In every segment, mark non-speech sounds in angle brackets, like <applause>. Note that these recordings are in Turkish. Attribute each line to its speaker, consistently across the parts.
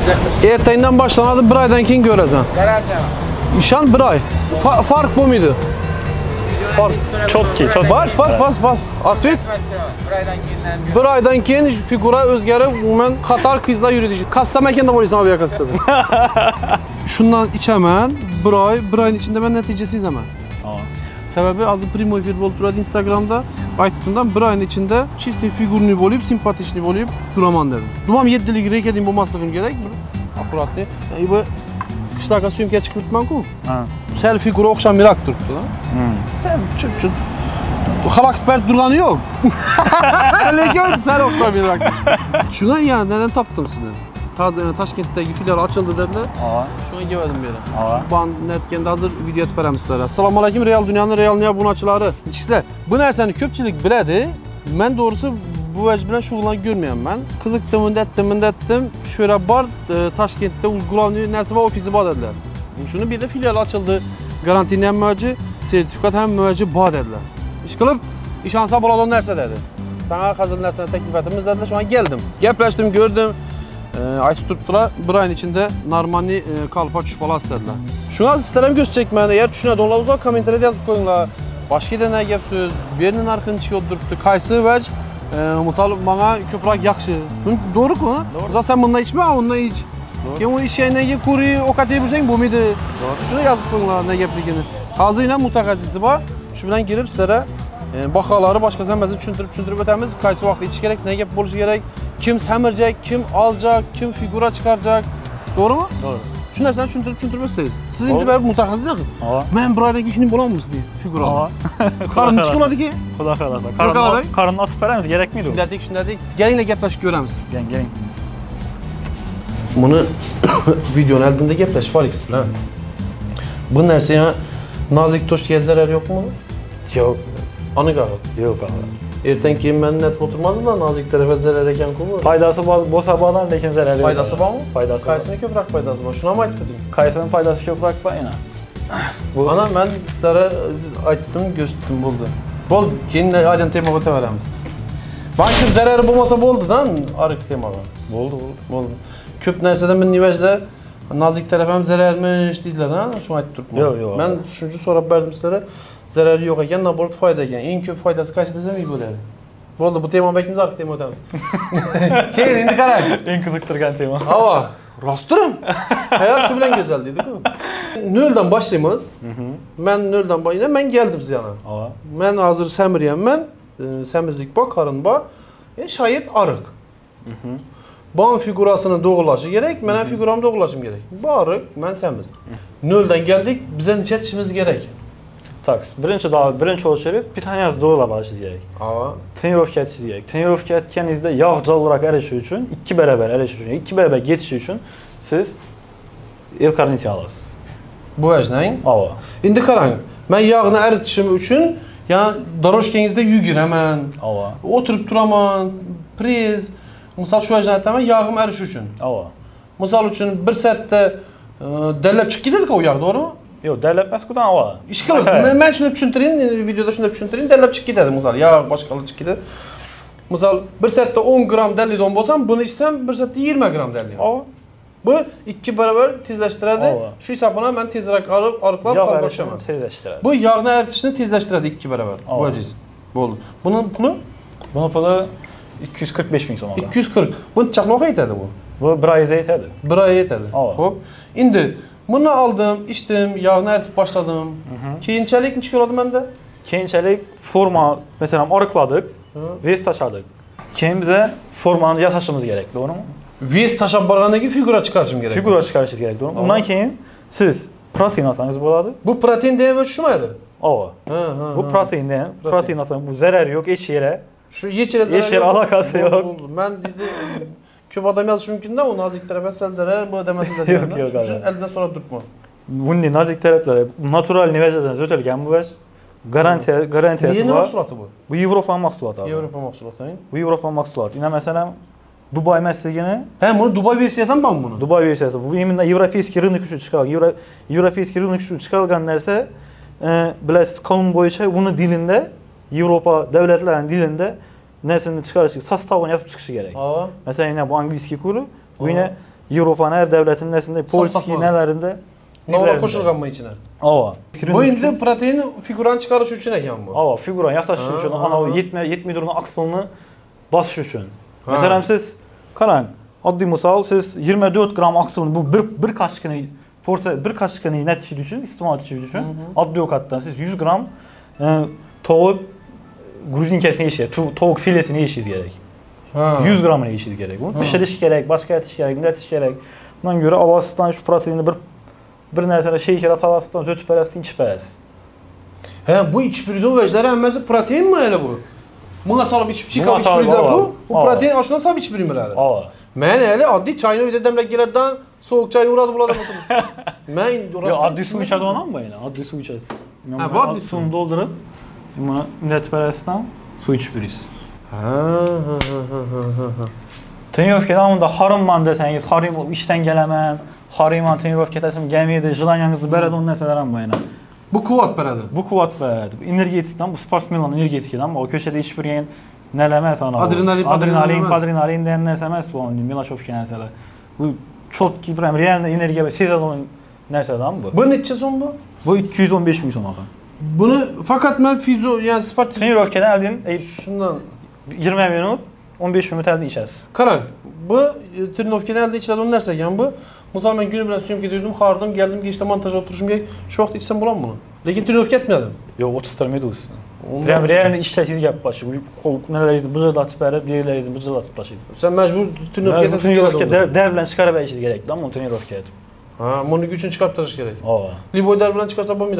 Speaker 1: Sıcakmış.
Speaker 2: Ertayından başlanadı, bir aydan keyin görəcəm.
Speaker 1: Garajda.
Speaker 2: İşan bir ay. Fa fark bu muydu? Fark.
Speaker 3: Çok iyi, çok
Speaker 2: Bas, bas, bas, bas. Atvet. Bir aydan keyin figura özgərib, mən Qatar qızla yürüdük. Kassa məkanda polisin aviakassadır. Şundan içəmən, bir ay, bir ayın içində mən nəticəsi izləmən. Səbəbi azı primo olub duradı Instagramda. Aytdımdan bir ayın içində çisti figurni olub, simpatичni olub duraman dedim. Dumam 7 ilik rek edim bu maslığım gerek. Akuratlı. Yani bu qışlaqa sümkə çıxırtman ku.
Speaker 3: Ha.
Speaker 2: Sel figura.
Speaker 3: Hmm.
Speaker 2: Sen çıt çıt. Halak bert durganı yok. <laughs> Lekin sen oxşam mirak. Şuna ya neden taptım sizi? Taze Taşkent'teki filial açıldı dediler. Geldim bir yere.
Speaker 3: Aa.
Speaker 2: Ban netkendi hazır video etpərəm sizlərə. Salam aleyküm Real dünyanın real niyabunatçıları. İkisi bu nərsəni köpçülük bilədi. Mən doğrusu bu vəcblə şuğulan görməyəm mən. Qızıqdım, mündətdim, mündətdim. Şöyle bar e, Taşkentdə uygulanıyor, nəsə var ofisi var dedilər. Şunu bir də filial açıldı. Garantini həm müəci, sertifikat həm müəci ba dedilər. İş qılıb, iş hansa buladan nərsə dedi. Sana hazır nərsəni təklif etdimiz dedilər. Şu an gəldim. Gəpləşdim, gördüm. E, Aysu tuttular. Bir ayın içində Narmani e, kalpa çuşbala istədilər. Şuna istərəm göz çəkməni. Əgər düşünədə onlar uzaq kommentariyada yazıb qoyunlar. Başqa da nə gəp söz, birinin arxını çıxıb durubdu. Qaysı vəc, e, misal bana köprak yaxşı. Doğru ku?
Speaker 3: Doğru.
Speaker 2: Uzaq sen bundan içmə, ondan iç.
Speaker 3: Doğru.
Speaker 2: Kim o işe ne ye kuri, o katı bilsen bu muydu?
Speaker 3: Doğru.
Speaker 2: Şunu yazıb qoyunlar nə gəpligini. Hazır ilə mütəxəssisi var. Şu bilan girib sizlərə e, baxaları başqa səməzi düşündürüb düşündürüb ötəmiz. Qaysı vaxt iç gerek, nə gəp buluşu gerek, kim səmircək, kim alacaq, kim figura çıxaracaq. Doğru mu?
Speaker 3: Doğru.
Speaker 2: Şu nərsəni düşündürüb düşündürüb ötsəyiz. Siz indi
Speaker 3: Doğru.
Speaker 2: bəri mütəxəssis yaxın.
Speaker 3: Aa.
Speaker 2: Mənim buradakı işini bulamırsınız figura.
Speaker 3: Aa. <laughs>
Speaker 2: Karın çıxmadı ki.
Speaker 3: Kulak arası.
Speaker 2: Kulak
Speaker 3: Karın,
Speaker 2: arası.
Speaker 3: karın atıp veremiz gerek miydi o?
Speaker 2: Şundədik, şundədik. Gəlin ilə gəpləşib görəmiz.
Speaker 3: Gelin gelin.
Speaker 2: Bunu <coughs> videonun əlində gəpləşib Alex bilan. Bu nərsəyə nazik toş gəzərər yoxmu?
Speaker 3: Yok.
Speaker 2: Anı qağı.
Speaker 3: Yok abi.
Speaker 2: Ertən keyin mən net oturmadı da nazik tərəfə zərər ekan kumur.
Speaker 3: Faydası bo bosabadan lekin zararı yok.
Speaker 2: Faydası var mı?
Speaker 3: Faydası var.
Speaker 2: Qaysını köprək faydası var. Şuna mı aytmadın?
Speaker 3: Kayısının faydası çok bak bak yine. <sighs> Bu
Speaker 2: Ana mən sizlərə aytdım, göstərdim buldu. Bol keyin aydan tema ötə verəmiz. Bankın zərəri olmasa boldu da arıq temağa.
Speaker 3: oldu oldu.
Speaker 2: Boldu. Köp nərsədən mən nivəcdə nazik tərəfəm zərərmiş dedilər ha, şunu aytıb durubma.
Speaker 3: Yox, yox.
Speaker 2: Mən üçüncü sorab verdim sizlərə. Zərəri yox ekan, nabort fayda ekan. Ən köp faydası qaysı desəm iyi bo'lar. Bo'ldi, bu tema bekimiz arıq tema o'tamiz. Keyin endi qarang.
Speaker 3: En kızıktırgan tema.
Speaker 2: Hava, rostdirim. Hayat shu bilan go'zal deydi-ku. Noldan boshlaymiz. Men noldan boshlayman. Men keldim siz yana. Men hozir samiryanman. E, Semizlik bor, qarın bor. E, şayet arıq. Ban figurasını doğrulaşı gerek, menen figuramı doğrulaşım gerek. Bu arıq, men semiz. Noldan geldik, bize neçə işimiz gerek.
Speaker 3: taks birinchi birinchi очередь pitanyasi do'lab olishingiz
Speaker 2: kerak
Speaker 3: trenirovka aytishingiz kerak trenirovka aytganingizda yog' jallroq arishi uchun ikki barobar arishi uchun ikki barobar yetishi uchun siz el karniti olasiz
Speaker 2: bu ajnang
Speaker 3: ova
Speaker 2: endi qarang man yog'ni aritishim uchun yani дорожкаңызda yuguraman
Speaker 3: ova
Speaker 2: o'tirib turaman press misol shu ajdan aytaman yog'im arish uchun
Speaker 3: ova
Speaker 2: misol uchun bir soatda e, dallab chiqib ketadiku u yog' to'g'rimi Yo,
Speaker 3: daylab emas kudan
Speaker 2: avval ishkal man shuni tushuntiring videoda shunday tushuntiring daylab chiqib ketadi misol yo boshqalar chiqib ketadi misol bir satda o'n gramm dallidan bo'lsam buni ichsam bir satda yigirma gramm
Speaker 3: dalli
Speaker 2: bu ikki
Speaker 3: barobar
Speaker 2: tezlashtiradi shu hisob bilan man tezroq
Speaker 3: olib
Speaker 2: orqalab
Speaker 3: qon tezlashtiradi
Speaker 2: bu yog'ni eritishni tezlashtiradi ikki barobar
Speaker 3: bo'ldi
Speaker 2: buni puli buni puli ikki
Speaker 3: yuz qirq besh ming so'm
Speaker 2: 240. yuz qirq buni bu
Speaker 3: bu bir oyga yetadi
Speaker 2: bir oyga
Speaker 3: yetadi
Speaker 2: ho'p. Endi bunu aldım, içdim, yağını əritib başladım. Keyinçəlik neçə oldu məndə?
Speaker 3: Keyinçəlik forma, mesela arıqladıq, vez taşadıq. Keyin bizə formanı yasaşımız gerek, doğru mu?
Speaker 2: Vez taşab barğanda ki figura çıxarışım gerek.
Speaker 3: Figura çıxarışınız gerek, doğru mu? Bundan keyin siz protein alsanız boladı.
Speaker 2: Bu protein deyən və. Ha, ha.
Speaker 3: Bu
Speaker 2: ha.
Speaker 3: proteindən, protein alsanız bu zərər yox, heç yerə.
Speaker 2: Şu heç yerə
Speaker 3: Heç yerə alakası yox.
Speaker 2: Mən dedi köp adam yazış mümkün də o nazik tərəfə sən zərər bu deməsin də.
Speaker 3: Yox, yox,
Speaker 2: Üçün
Speaker 3: abi.
Speaker 2: əldən sonra durma.
Speaker 3: Bunun nazik tərəfləri natural nivəzədən ötəlgən bu vəz garantiya
Speaker 2: Niyə
Speaker 3: garantiyası
Speaker 2: nə
Speaker 3: var.
Speaker 2: məhsulatı bu?
Speaker 3: Bu Avropanın məhsulatı. abi.
Speaker 2: Avropa məhsulatı. hə?
Speaker 3: Bu Avropanın məhsulatı. İnə məsələn Dubai məsələni
Speaker 2: Hə, bunu Dubai versiyasan ben bunu.
Speaker 3: Dubai versiyası. Bu именно европейский рынок üçün çıxarılgan, Euro европейский rынок üçün çıxarılgan нәрsə, e, biləsiz qanun boyunca bunun dilində Avropa dövlətlərinin dilində nesini çıxarışı, sastavını yazıb çıxışı gərək.
Speaker 2: Aa.
Speaker 3: Məsələn, yine bu angliski kuru, bu yine Avropanın hər dövlətinin nəsində,
Speaker 2: Sastavı.
Speaker 3: nələrində
Speaker 2: Nora
Speaker 3: dillərində.
Speaker 2: koşulgan mı içine?
Speaker 3: Ava.
Speaker 2: Bu indi protein figuran çıkarış için eken bu.
Speaker 3: Ava, figuran yasaşı
Speaker 2: Ha.
Speaker 3: üçün, ana o 70 70 durun aksilini basış üçün. Məsələn, siz qarang, addi misal siz 24 qram aksilini bu bir bir kaşıqını porsiya bir kaşıqını nəticə üçün, istemal edici üçün addi okatdan siz 100 qram e, tovuq grudinkəsini yeyişir, tovuq filesini yeyişiniz gərək.
Speaker 2: Ha.
Speaker 3: 100 qramını yeyişiniz gərək. Bunu bişiriş gərək, başqa etiş gərək, nətiş gərək. Buna görə alasından şu proteini bir bir nəsələ şeker salasından zötü pərəstin iç pərəs.
Speaker 2: He bu içpirido vecləri əmməsi protein mi elə bu? İçip
Speaker 3: Buna
Speaker 2: çıkab
Speaker 3: salıb,
Speaker 2: içpirida
Speaker 3: ava.
Speaker 2: bu. Bu
Speaker 3: Ava.
Speaker 2: protein aşına salıb içpirmirlər.
Speaker 3: Ava.
Speaker 2: Mən elə addi çayını ödə dəmlə girədən soğuk çayını uradı buladım oturum. <laughs> Mən
Speaker 3: Ya addi su içədi ona mı yine? Addi su içəsiz.
Speaker 2: Ha, bu addi su.
Speaker 3: buni millatparastdan
Speaker 2: suv ichib yurasiz тренировкаdan unda xorinman
Speaker 3: desangiz xorin bo'lib ishdan kelaman xorinman тренировка tasim kelmaydi yalnız beradi u narsalar ham boyana bu
Speaker 2: quvvat beradi
Speaker 3: bu quvvat beradi energetikdan bu sportsmenlar energetikadan ko'chada ichib yurgan nalar emas ana
Speaker 2: adrenalin
Speaker 3: adrenalin
Speaker 2: adrenalin
Speaker 3: degan narsa emas bu miloshovka narsalar bu четкий прям real energiya sezadigan narsadan bu
Speaker 2: bu necha bu
Speaker 3: bu ikki yuz o'n besh ming so'm aka
Speaker 2: Bunu fakat mən fizo yəni sport
Speaker 3: Trenirovkadan əldim, ey,
Speaker 2: şundan
Speaker 3: 20 minut, 15 minut əldə içəsiz.
Speaker 2: Karan, bu Trinovkini əldə onu nəsə yəni bu. Misal mən günü bilən suyum gedirdim, xardım, gəldim, geçdim montaja oturuşum gəl. Şu vaxt içsəm bulan bunu. Lakin Trinovki etmədim.
Speaker 3: Yox, 30 termid.
Speaker 2: Ondan-
Speaker 3: Prəm real başı. Bu kol nələriniz bıcırdatıb bərə, digərləriniz bıcırdatıb başı.
Speaker 2: Sən məcbur etəsən
Speaker 3: trenirovka
Speaker 2: gəl.
Speaker 3: dərblə çıxara bəyişiz gərək, lan bu trenirovka et.
Speaker 2: Ha, bunu gücün çıxarıb taşış gerek.
Speaker 3: Aa.
Speaker 2: Liboy derbilen çıkarsa bu bir.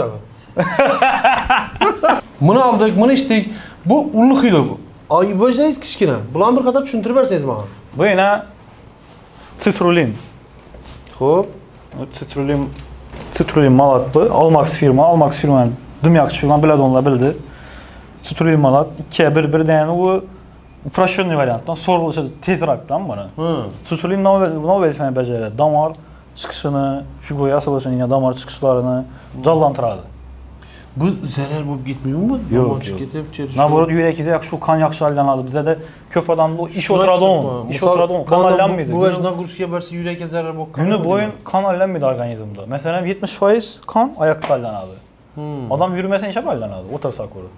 Speaker 2: Bunu oldik bunu ichdik. Bu ulug' bu. bu bo'lsangiz kichkina. Bularni bir qator tushuntirib verseniz menga
Speaker 3: bu yine sitrulin
Speaker 2: ho'p
Speaker 3: sitrulin sitrulin malat bu. Almax firma almax firma. dim firma biladi onlar bildi. Sitrulin malat İkiye bir birdan yani u упрощенный variantdan
Speaker 2: so'rilishi
Speaker 3: tezroqdan buni. Sitrulin novezmani bajaradi. Damar chiqishini shugo'y asalishini damar çıkışlarını hmm. callantıradı.
Speaker 2: Bu zarar bu gitmiyor mu?
Speaker 3: Yok,
Speaker 2: Ama
Speaker 3: yok.
Speaker 2: Gidip içeri
Speaker 3: Naborot ürəkizə yaxşı kan yaxşı aylanadı. Bizdə də köp adamda o iş
Speaker 2: Şuna
Speaker 3: oturadı
Speaker 2: tutma.
Speaker 3: on. İş
Speaker 2: Misal,
Speaker 3: oturadı on. Kan
Speaker 2: bana
Speaker 3: ayllanmıydı.
Speaker 2: Bu, bu vecna Gurskiye verse yürek zarar bu.
Speaker 3: Günü boyun kan ayllanmıydı orqanizmdə. Məsələn 70% kan ayaqda aylanadı.
Speaker 2: Hmm.
Speaker 3: Adam yürüməsə necə aylanadı? Otursa qoru.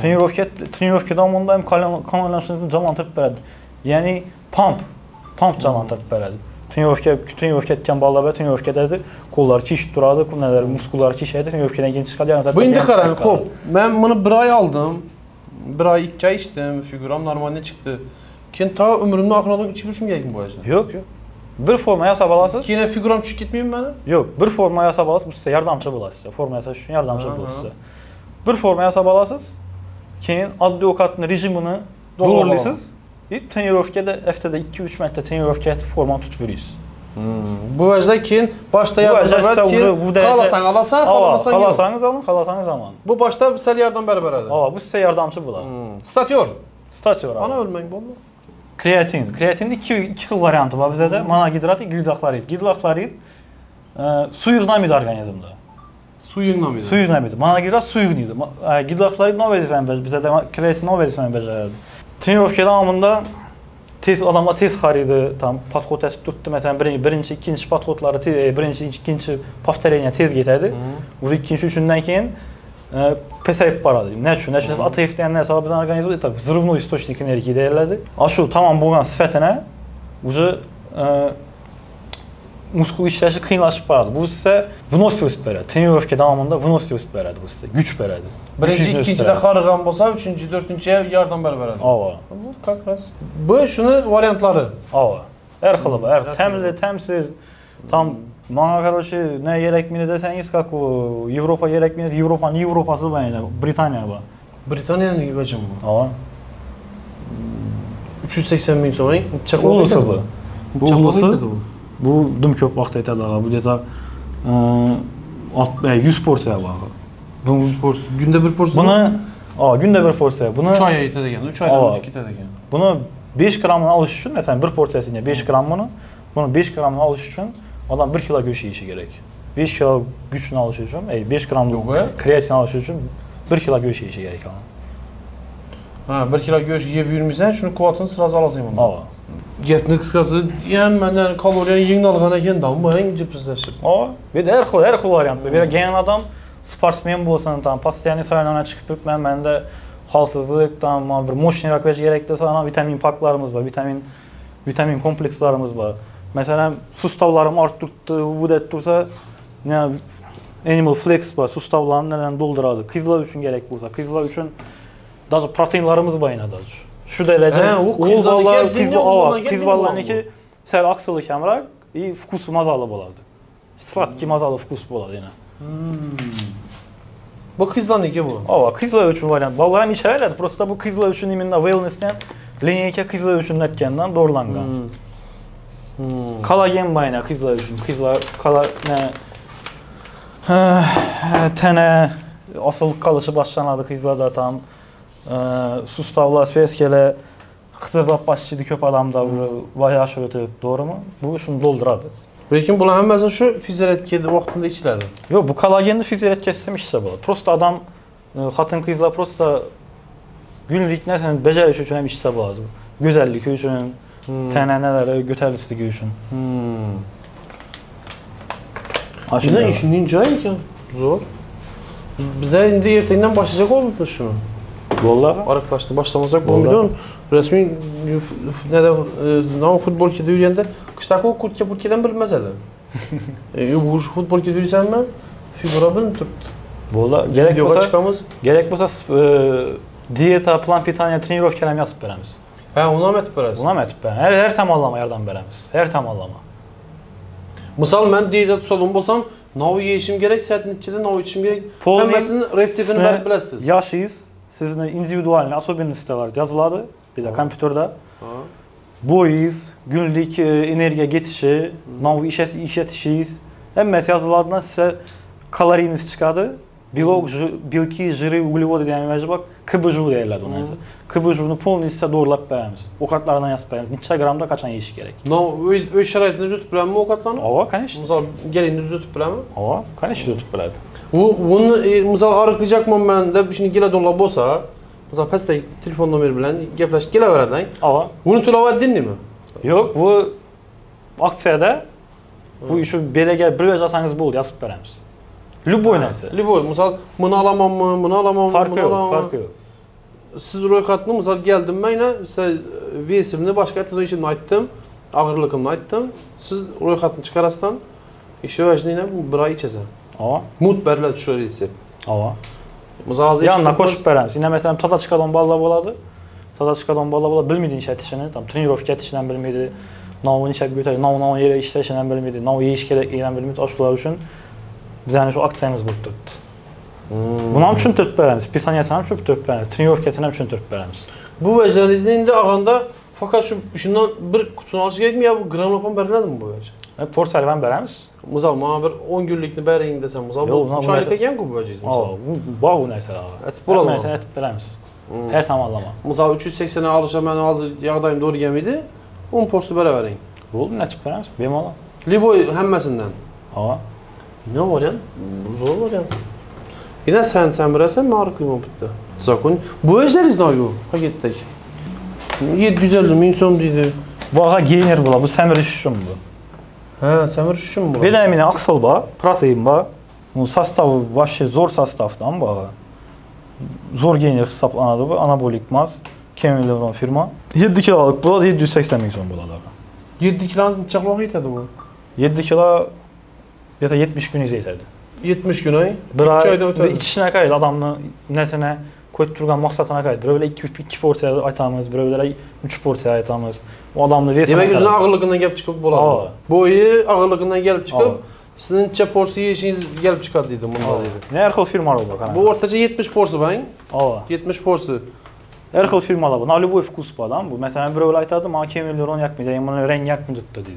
Speaker 3: Trenirovka trenirovka davamında həm kan kan aylanışınızı canlandırıb bərədi. Yəni pump pump canlandırıb bərədi. Trenirovka trenirovka etkən ballar və trenirovkadadır. Qollar çiş duradı, bu nələr muskullar edir. Trenirovkadan gen çıxar. Yəni
Speaker 2: Bu indi karan hop. Ben bunu bir ay aldım. Bir ay iki ay içtim. Figuram normalde çıktı. Ken ta ömrümde akınadım içi düşüm geldim bu vecna.
Speaker 3: Yox, yox. Bir formaya hesab alasınız.
Speaker 2: Yine figuram gitmiyor mu bana?
Speaker 3: Yox, bir formaya hesab alasınız, bu sizə yardımçı bular sizə. Formaya hesab üçün yardımçı
Speaker 2: Aha.
Speaker 3: bular sizə. Bir formaya hesab alasınız. Keyin adli okatın rejimini
Speaker 2: Doğru.
Speaker 3: Bir trenirovkada həftədə 2-3 mərtə trenirovka
Speaker 2: formanı tutmuruq. Hmm.
Speaker 3: Bu
Speaker 2: vəcdəkin
Speaker 3: başda
Speaker 2: yardım
Speaker 3: bərabər
Speaker 2: ki,
Speaker 3: bu dəqiqə
Speaker 2: xalasan alasan, xalasan yox.
Speaker 3: Xalasanız alın, xalasanız zaman.
Speaker 2: Bu başda sizə yardım bərabərdir.
Speaker 3: Ha, bu sizə yardımçı bula.
Speaker 2: Hmm. Statyor.
Speaker 3: Statyor.
Speaker 2: Ana ölmək bolmu?
Speaker 3: Kreatin. Kreatinin 2 2 xil variantı var bizdə də. Hmm. Monohidrat, gidlaxlorid. Gidlaxlorid e, su yığınamid orqanizmdə.
Speaker 2: Su yığınamid.
Speaker 3: Su yığınamid. Monohidrat su yığınamid. E, gidlaxlorid nə vəzifəni bizdə də kreatin nə vəzifəni bəcərir? Tinyo kelamında tez adamla tez xaridi, tam patxot təsib tutdu, məsələn, birinci, birinci, ikinci patxotları tez, e, birinci, ikinci paftereniya tez getirdi. Bu hmm. ikinci üçündən ki, e, pesayıp paradı. Nə üçün? Nə üçün? Hmm. ATF deyən nəsə bizə orqanizmə etdi. Zırvnu istoçnik enerji deyirlədi. Aşu tamam bu olan sifətinə ucu e, muskul ishlashi qiyinlashib qoladi bu sizga vыносливость beradi тренировка davomida vыносливость beradi bu
Speaker 2: sizga
Speaker 3: kuch
Speaker 2: beradi birinchi
Speaker 3: ikkinchida
Speaker 2: qarig'an bo'lsa uchinchi to'rtinchi yordam berib beradi
Speaker 3: ova
Speaker 2: bu как раз bu shuni variantlari
Speaker 3: ova har xili har tamli tamsiz там manga короче na kerakmaydi desangiz как yevropa kerakmaydi yevropani yevropasi bor endi britaniya bor
Speaker 2: britaniyani bajimi ova uch
Speaker 3: yuz
Speaker 2: sakson ming so'm
Speaker 3: chaqaloq bu. bu dum ko'p vaqt aytadi og'a bu deta e, e, yuz porsiya bog'i
Speaker 2: bu
Speaker 3: yuz porsiya kunda bir porsiya
Speaker 2: buni gunda bir porsiya. Buni uch
Speaker 3: oy
Speaker 2: yetadigan uch ketadi ekan.
Speaker 3: buni besh grammini olish uchun masalan bir porsiyasini besh gramm buni besh grammini olish uchun odam bir kilo go'sht yeyishi kerak. Besh kilo go'shtni olish uchun besh
Speaker 2: gramm e.
Speaker 3: kreatin olish uchun bir kilo go'sht yeyishi kerak
Speaker 2: ha bir kilo go'sht yeb yurmaysan shuni kvotini sraz olasan bundan gapni qisqasi ham mana kaloriyani yengni olgandan keyin давай jipizlashib
Speaker 3: ооба bu yerda har xil har xil variant. Bu yerda kelgan odam sportsmen bo'lsin там постоянный soyalona chiqib turibman manda holsizlik там bir мощныйroq berish kerak desa ana vitamin paklarimiz bor vitamin vitamin komplekslarimiz bor. Masalan sustavlarim ortib turibdi bu deb tursa animal flex bor sustavlarni to'ldiradi qizlar uchun kerak bo'lsa qizlar uchun даже proteinlarimiz bor yana даже. şu derece Uludağlar
Speaker 2: Pivbala
Speaker 3: Pivbala'nınki sər aksılı kəmrə i fukus mazalı boladı. Slat ki mazalı fukus boladı yenə.
Speaker 2: Bu kızla ne ki bu?
Speaker 3: Ava kızla üçün var yani. Vallahi hiç hayal Prosta bu kızla üçün iminna wellness'ten liniyeke kızla üçün netkenden doğrulangan.
Speaker 2: Hmm. Hmm.
Speaker 3: Kolagen bayna kızlar üçün. Kızlar kala ne tene asıl kalışı başlanadı kızlar da tam. Sustavla Sveskele xıtırlab başçıydı köpəlamda vayaş ötüb, doğrumu? Bu üçün dolduradı.
Speaker 2: Lakin bunlar həməzə şu fizyoletkedə vaxtında içilədi.
Speaker 3: Yox, bu kolagenli fizyoletke istemişsə bu. Prosta adam xatın qızla prosta günlük nəsə becəriş üçün həm işsə bu. Gözəllik üçün,
Speaker 2: hmm.
Speaker 3: tənənələrə, götərlisliyi üçün.
Speaker 2: Hmm.
Speaker 3: Aşırı
Speaker 2: işin incə ikən zor. Bizə indi ertəndən başlayacaq olmadı şunu.
Speaker 3: Vallahi
Speaker 2: Arkadaşlar başlamasak
Speaker 3: Vallahi.
Speaker 2: olmuyor. Resmi ne de ne futbol kedi yürüyende kıştaki o kurtke burkeden bilmez hele. <laughs> e, bu futbol kedi yürüysen mi? Figura bilin tut.
Speaker 3: Vallahi gerek
Speaker 2: Yoga
Speaker 3: olsa
Speaker 2: çıkamız.
Speaker 3: gerek olsa e, diyeta, plan pitaniya, trenirovkalar yazıb verəmiz.
Speaker 2: Ha ona met biraz.
Speaker 3: Buna mətib bərəm. Hər hər tamamlama yardım verəmiz. Hər tamamlama.
Speaker 2: Misal ben diyete tutalım bolsam nav yeyişim gerek, sertlikçide nav içim gerek.
Speaker 3: Polni
Speaker 2: Həmməsinin reseptini
Speaker 3: ismi-
Speaker 2: verib biləsiniz.
Speaker 3: Yaşıyız. Sizin individualni, особенностьlar yazıladı. Bir de kompüterdə.
Speaker 2: Ha.
Speaker 3: Boyuz, günlük e, energiya getişi, nav işəs işətişiyiz. Həmməsi yazılardan sizə Белок, белки, жиры, углеводы degan iloji bor kbju deyiladi bu narsa kbjuni полностью do'rlab beramiz ovqatlardan yozib beramiz necha grammda qachon
Speaker 2: yeyish kerak no uy sharoitini uzatib biladimi ovqatlarni
Speaker 3: ha конечно
Speaker 2: misol gelingni uzatib biladimi
Speaker 3: ha конечно
Speaker 2: uzatib biladi u buni misol og'riqlayapman man deb shuni keladonlar bosa, misol pastdagi telefon nomeri bilan gaplashib
Speaker 3: kelaveradida
Speaker 2: ha buni to'layotdingmi
Speaker 3: yo'q bu aksiyada bu shu belaga bir yozsangiz bo'ldi yozib beramiz Любой
Speaker 2: нәрсе Любой, misol buni
Speaker 3: olamanmi,
Speaker 2: buni
Speaker 3: olamanmi,
Speaker 2: farqi
Speaker 3: yo'q,
Speaker 2: farqi
Speaker 3: yo'q.
Speaker 2: Siz ro'yxatni misol keldim siz vesimni boshqa ishimni aytdim, og'irligimni aytdim. Siz ro'yxatni chiqarasidan, еще bu bir oy ichasan.
Speaker 3: Ova.
Speaker 2: Mut beriladi shu retsep.
Speaker 3: Ova.
Speaker 2: Misol hozir
Speaker 3: yanına qo'shib beramiz. Indamasan toza chiqadigan bolalar bo'ladi. Toza chiqadigan bolalar bo'ladi, bilmaydi ishlatishini, tam trenirovka etishini bilmaydi. Novini ishlatib ko'taradi, novni yerga ishlashini bilmaydi, nov yeyish kerakligini bilmaydi. Shular uchun bizani shu aksiyamiz bo'lib turibdi.
Speaker 2: Hmm.
Speaker 3: Buni ham tushuntirib beramiz pisanyasini ham tushuntirib beramiz trenyovkasini ham tushuntirib beramiz.
Speaker 2: Bu vajlaringizni endi olganda faqat shu shundan bir qutini olish kerakmi yo bu gramlab ham beriladimi bu e,
Speaker 3: porsiyalab ham beramiz.
Speaker 2: Misol man bir o'n
Speaker 3: kunlikni
Speaker 2: bering
Speaker 3: desam
Speaker 2: misol
Speaker 3: uch
Speaker 2: oylik ekanku bu bor
Speaker 3: bu narsalar. Aytib bo'ladi narsani
Speaker 2: aytib beramiz.
Speaker 3: Hmm. Her samanlama misol
Speaker 2: uch
Speaker 3: yuz seksonni
Speaker 2: olishim mani hozir yog'dayim do'rgamidi o'n porsiya beravering. Bo'ldi nachib beramiz bemalol.
Speaker 3: Любой hammasidan ha nə verəmiz? Bemal.
Speaker 2: Liboy həmməsindən.
Speaker 3: Ava.
Speaker 2: Ne var ya? Zor var ya. Yine sen sen bilirsen mi arıklıyım o bitti. Zakon. Bu ejderiz ne yapıyor? Hakikaten. 750 bin son dedi.
Speaker 3: Bu ağa geyinir bula. Bu səmir şüşüm bu.
Speaker 2: He sen bir mu bu?
Speaker 3: Belə əminə aksal ba, protein ba. Bu sastavı вообще zor sastavdan bu ağa. Zor geyinir hesablanadı bu. Anabolik maz. Kemilevron firma. 7 kiloluk bu 780 min son buladı ağa.
Speaker 2: 7 kilonun çaqloq yetadi bu.
Speaker 3: 7 kilo ya da 70 gün izləyəcəkdi.
Speaker 2: 70 gün ay.
Speaker 3: Bir
Speaker 2: İki
Speaker 3: ay,
Speaker 2: aydan ötədir.
Speaker 3: bir içinə qayıt adamını nəsənə koyub turğan maqsadına qayıt. Bir belə 2 2 porsiya aytamız, bir belə 3 porsiya aytamız. O adamını versən.
Speaker 2: Demek üzerine ağırlığından gelip çıkıp
Speaker 3: Aa.
Speaker 2: buladı. Boyu ağırlığından gelip
Speaker 3: Aa.
Speaker 2: çıkıp sizin çe porsiya yiyişiniz gelip çıkar dedim bunda dedi.
Speaker 3: Nə hər xil firmalar var.
Speaker 2: Bu ortaca 70 porsu ben.
Speaker 3: Ava.
Speaker 2: 70 porsu.
Speaker 3: Hər xil firmalar var. Na любой вкус bu adam. Bu məsələn bir öyle aytadı, "Ma kemilyon yakmaydı, bunu renk yakmıydı" dedi.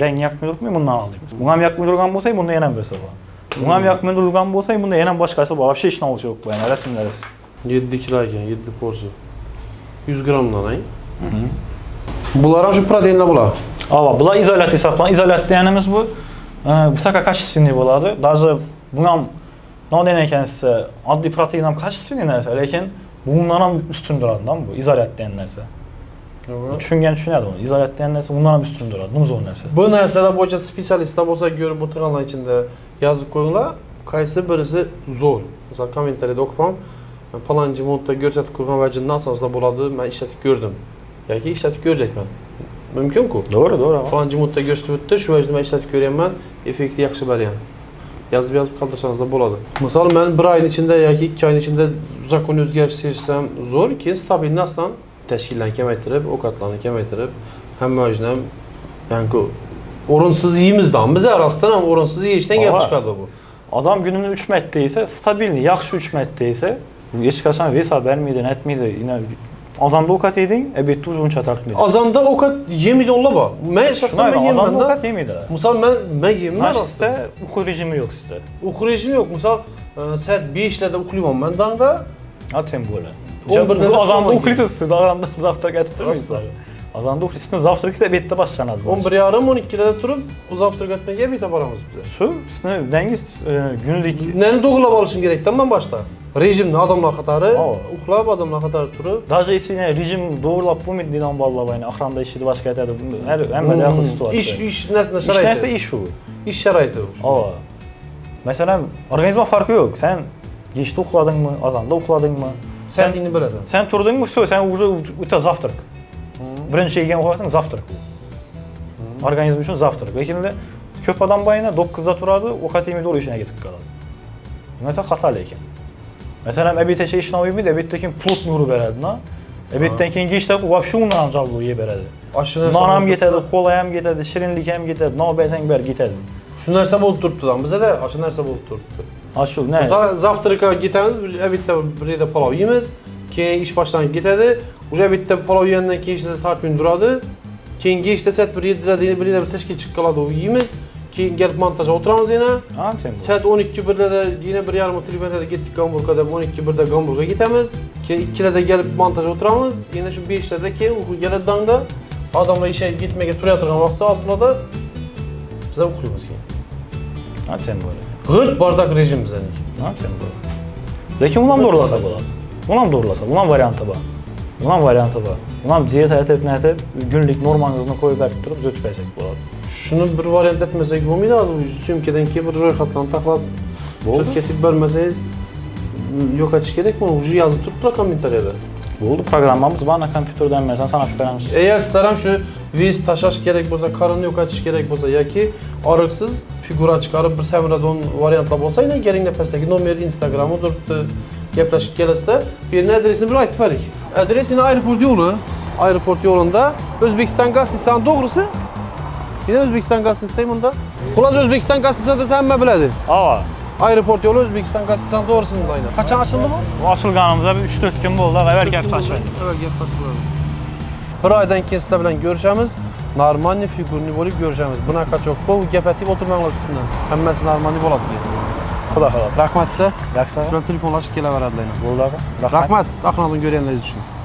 Speaker 3: Reng yakmıyor mu? Bunu alayım. Ungam yakmıyor ugam bolsa bunu yenen böyle sabah. Ungam yakmıyor ugam bolsa bunu yenen başkası sabah. Hiçbir hiç işin yok bu yani. Neresin neresin?
Speaker 2: 7 kilo yiyen, 7 porsu. 100 gram da ne? Mhm. Bunların şu proteinle bula.
Speaker 3: Ama bula izolat hesaplan. İzolat diyenimiz bu. Bu saka kaç sinir buladı? Daha buna ne deneyken size adli proteinim kaç sinir neyse. Lekin bunların üstündür adam bu. İzolat diyenlerse. Tushungan tushunadi uni. Izolyat degan narsa bundan ham üstün duradi. Nima zo'r narsa.
Speaker 2: Bu narsalar bo'yicha spesialistlar bo'lsa ko'rib o'tirganlar ichida yozib qo'yinglar, qaysi birisi zo'r. Masalan, kommentariyada o'qibam, palonchi modda ko'rsatib qo'ygan vajinni asosida bo'ladi, men ishlatib ko'rdim. yoki ishlatib ko'rjakman. Mumkin-ku.
Speaker 3: To'g'ri, to'g'ri.
Speaker 2: Falonchi modda ko'rsatib o'tdi, shu vajni men ishlatib ko'ryapman, effekti yaxshi bergan. Yozib yozib qoldirsangizlar bo'ladi. Misol men bir oyning ichida yoki 2 oyning ichida zakon o'zgarish seçsam zo'r, keyin stabil nasdan tashkillarni kamaytirib, ovqatlarni kamaytirib, hamma ishni ham yani o'rinsiz yeymizdan biz orasidan ham o'rinsiz yeyishdan gap
Speaker 3: Ava.
Speaker 2: chiqadi bu.
Speaker 3: Odam günini 3 marta yesa, stabilni, yaxshi 3 marta yesa, bu hech qachon vesa bermaydi, netmaydi. Yine azanda ovqat yeding, obedda уже uncha tartmaydi.
Speaker 2: Azanda ovqat yemaydiganlar bor. Men shaxsan
Speaker 3: Shunday,
Speaker 2: men
Speaker 3: azanda
Speaker 2: yeyman.
Speaker 3: ovqat yemeydilar.
Speaker 2: Misol men men yeyman.
Speaker 3: Mana
Speaker 2: rostdan.
Speaker 3: sizda uyqu rejimi yo'q sizda.
Speaker 2: Uyqu rejimi yo'q. Misol e, soat 5 larda uxlayman men dangda.
Speaker 3: Atem böyle.
Speaker 2: 11'de de
Speaker 3: azanda
Speaker 2: sonra
Speaker 3: uxlaysiz siz, azanda zavtrak aytib turmaysiz. Azanda uxlaysiz, sizni zavtrak esa obedda boshlanadi.
Speaker 2: 11 yarım 12 larda turib, uzavtrak etmeye bir boramiz biz.
Speaker 3: Shu sizni dengiz e, günlük
Speaker 2: Neni to'g'rilab olishim kerakdan men boshda. Rejimni odamlar qatori, uxlab odamlar qatori turib,
Speaker 3: Даже если ne rejim doğrulab bo'lmaydi deydigan bolalar bor, ahranda ishlaydi, boshqa aytadi. Har hamma yaxshi situatsiya.
Speaker 2: ish ish narsa
Speaker 3: ish narsa
Speaker 2: sharoiti.
Speaker 3: ish u.
Speaker 2: Ish sharoiti.
Speaker 3: Ava. Masalan, organizmda farqi yo'q. Sen kechda uxladingmi, azonda uxladingmi? Sen
Speaker 2: bilasan.
Speaker 3: Sen turdingmi, все, sen uta zaftırk. завтрак. Hmm. Birinchi yegan ovqating zaftırk. Hmm. Organizm uchun завтрак. Lekin ko'p odam boyina 9da turadi, ovqat yemaydi, o'lishinaga tiqib qoladi. Bu narsa xato lekin. Masalan, abitacha ishni olmaydi, abitda keyin plotni urib beradi, abitdan keyingi ishda вообще undan ham javob yeb beradi. Non ham ketadi, qo'la ham ketadi, shirinlik ham ketadi, non bezang bari ketadi.
Speaker 2: Shu narsa bo'lib turibdi-da, bizada o'sha narsa bo'lib turibdi. ashulni завтракка ketamiz bitta birga palov yeymiz keyin ish boshlanib ketadi уже bitta palov yegandan keyin ishlasa to'rt minut turadi keyin kechda soat bir yettilarda birda bir tashga chiqib qoladi yeymiz keyin kelib montajga o'tiramiz yana soat 12 ikki birlarda yana bir yarim telefonda ketdik gomburga deb o'n ikki birda gomburga ketamiz keyin ikkilarda kelib montajga o'tiramiz yana shu beshlarda keyin uyqu keladi tongda odamlar ishga ketmaga turayotgan vaqtda da. biz ham uxlaymiz keyin.
Speaker 3: Sen böyle.
Speaker 2: G'irt bardak rejim
Speaker 3: böyle. Lekin ulan doğrulasa bo'ladi. Ulan doğrulasa, ulan variantı bor. Ulan variantı bor. Ulan diyet aytib, netib, günlük normangizni qo'yib berib turib zotib bersak bo'ladi.
Speaker 2: Shuni bir variant etmasak bo'lmaydi, hozir syomkadan keyin bir ro'yxatlarni taxlab
Speaker 3: Bo'ldi.
Speaker 2: Ketib bermasangiz yo'qotish kerak buni уже yozib turibdilar kommentariyada.
Speaker 3: Bo'ldi, programmamiz bor, kompyuterdan men sanab beramiz.
Speaker 2: Eğer sizlar ham shu vez tashlash kerak bo'lsa, qarinni yo'qotish kerak bo'lsa yoki oriqsiz figura chiqarib bir samiradon variantlar bo'lsa, yana kelinglar pastdagi nomer Instagram'i turibdi. Gaplashib kelasizda, bu yerni adresini bir aytib berik. Adres yine aeroport yo'li. Aeroport O'zbekiston gaz stansiyasi to'g'risi? Yine O'zbekiston gaz stansiyasi bunda. Xullas O'zbekiston gaz stansiyasida hamma biladi.
Speaker 3: Ava,
Speaker 2: Aeroport stansiyasi to'g'risida aynan. Qachon ochildi bu?
Speaker 3: bu ochilganimizda bir 3-4 kun bo'ldi, avval gap tashlaydi.
Speaker 2: Evet, gap tashlaydi. Bir oydan keyin ko'rishamiz. Normani figurni bo'lib ko'rishamiz. Bunaqa çox bu gəpətib oturmaqla üstündən. Həmməsi normani olardı.
Speaker 3: Xuda xalas.
Speaker 2: Rahmat sizə.
Speaker 3: Yaxşı.
Speaker 2: Sizlə telefonlaşıb gələ verədilər.
Speaker 3: Buldağı.
Speaker 2: Rahmat. Rahmat. Axın alın görənlər üçün.